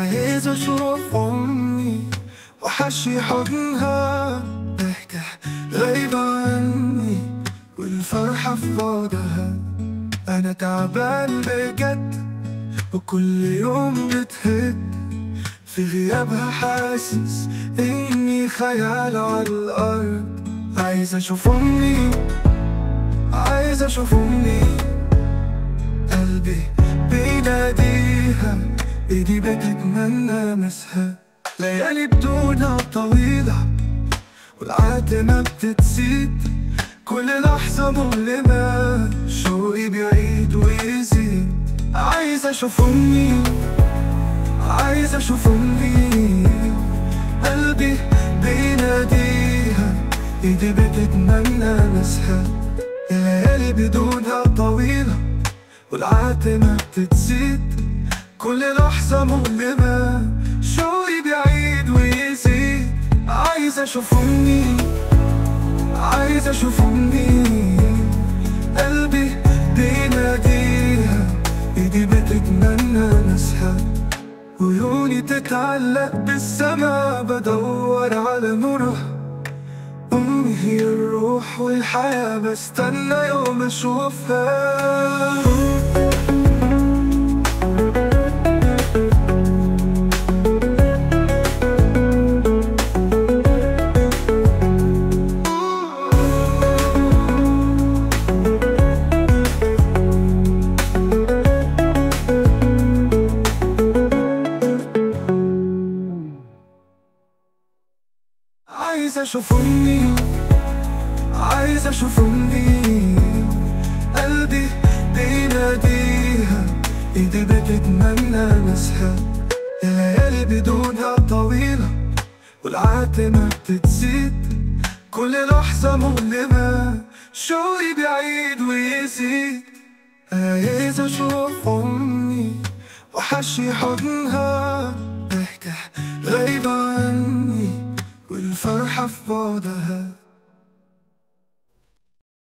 عايز أشوف امي وحشي حضنها ضحكة غايبة عني والفرحة في بعدها أنا تعبان بجد وكل يوم بتهد. في غيابها حاسس إني خيال على الأرض. عايز أشوف أمي عايز أشوف أمي. قلبي بيناديها. إيدي بتتمنى مسها ليالي بدونها طويلة والعتمة بتتزيد كل لحظة مؤلمة شوقي بيعيد ويزيد. عايز أشوف أمي عايز أشوف أمي. قلبي بيناديها إيدي بتتمنى مسها الليالي بدونها طويلة والعتمة بتتزيد كل لحظة مؤلمة شوقي بيعيد ويزيد عايز أشوف أمي عايز أشوف أمي. قلبي بيناديها إيدي بتتمنى مسها عيوني تتعلق بالسما بدور على نورها. أمي هي الروح والحياة بستنى يوم أشوفها. عايز أشوف أمي عايز أشوف أمي. قلبي بيناديها إيدي بتتمنى مسها. الليالي بدونها طويلة والعتمة بتتزيد. كل لحظة مؤلمة شوقي بعيد ويزيد. عايز أشوف أمي وحشي حضنها. ضحكة غايبة. عني والفرحة في بعدها